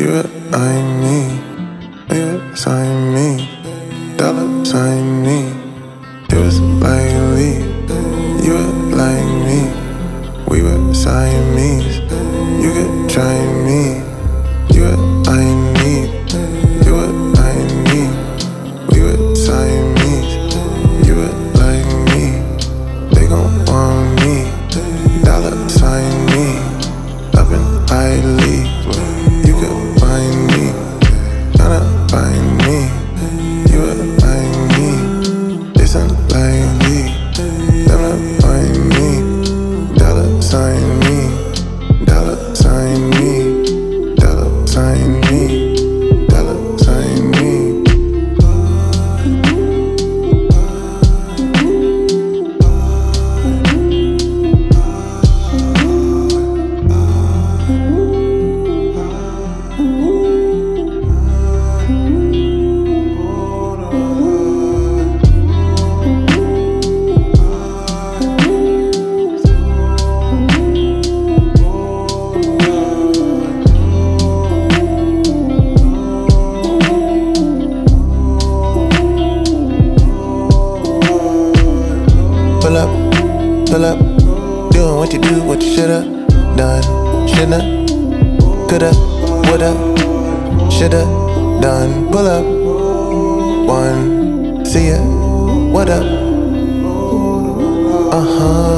You I you sign me, dollar sign me. Lee, you were like me. We were Siamese. You could try me. You were need, you were need. We were. You were like me. They gon' want me. Dollar sign sign me. Pull up, pull up, doing what you do, what you shoulda done, shoulda, coulda, woulda, shoulda done. Pull up, one, see ya, what up? Uh huh.